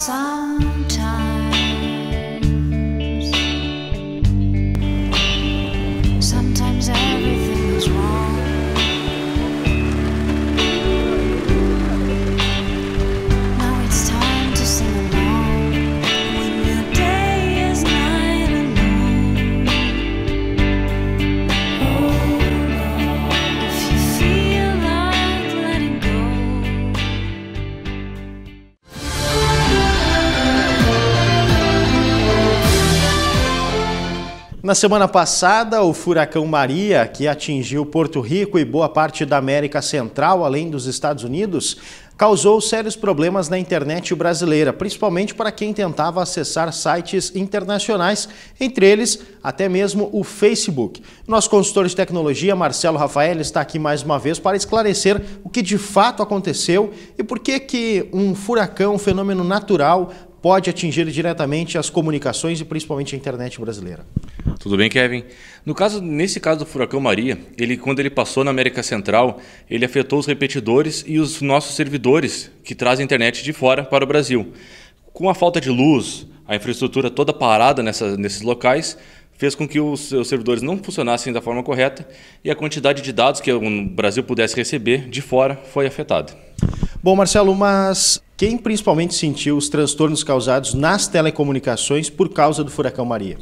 三 Na semana passada, o furacão Maria, que atingiu Porto Rico e boa parte da América Central, além dos Estados Unidos, causou sérios problemas na internet brasileira, principalmente para quem tentava acessar sites internacionais, entre eles até mesmo o Facebook. Nosso consultor de tecnologia, Marcelo Rafael, está aqui mais uma vez para esclarecer o que de fato aconteceu e por que que um furacão, um fenômeno natural, pode atingir diretamente as comunicações e principalmente a internet brasileira. Tudo bem, Kevin? No caso, nesse caso do furacão Maria, ele quando ele passou na América Central, ele afetou os repetidores e os nossos servidores que trazem internet de fora para o Brasil. Com a falta de luz, a infraestrutura toda parada nessa, nesses locais, fez com que os seus servidores não funcionassem da forma correta e a quantidade de dados que o Brasil pudesse receber de fora foi afetada. Bom, Marcelo, mas quem principalmente sentiu os transtornos causados nas telecomunicações por causa do furacão Maria?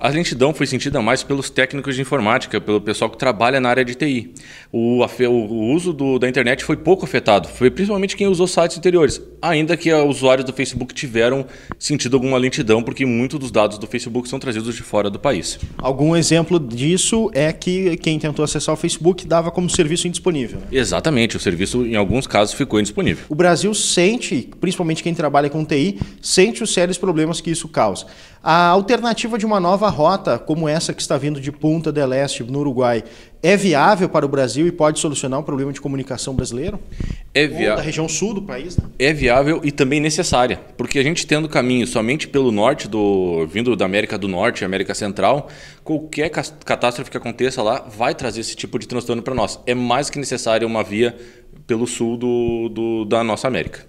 A lentidão foi sentida mais pelos técnicos de informática, pelo pessoal que trabalha na área de TI. O, o uso do- da internet foi pouco afetado, foi principalmente quem usou sites anteriores, ainda que os usuários do Facebook tiveram sentido alguma lentidão, porque muitos dos dados do Facebook são trazidos de fora do país. Algum exemplo disso é que quem tentou acessar o Facebook dava como serviço indisponível. né? Exatamente, o serviço em alguns casos ficou indisponível. O Brasil sente, principalmente quem trabalha com TI, sente os sérios problemas que isso causa. A alternativa de uma nova rota, como essa que está vindo de Punta del Este, no Uruguai, é viável para o Brasil e pode solucionar o problema de comunicação brasileiro? É, via- da região sul do país, né? é viável e também necessária, porque a gente tendo caminho somente pelo norte, do vindo da América do Norte, América Central, qualquer catástrofe que aconteça lá vai trazer esse tipo de transtorno para nós. É mais que necessária uma via pelo sul do, do- da nossa América.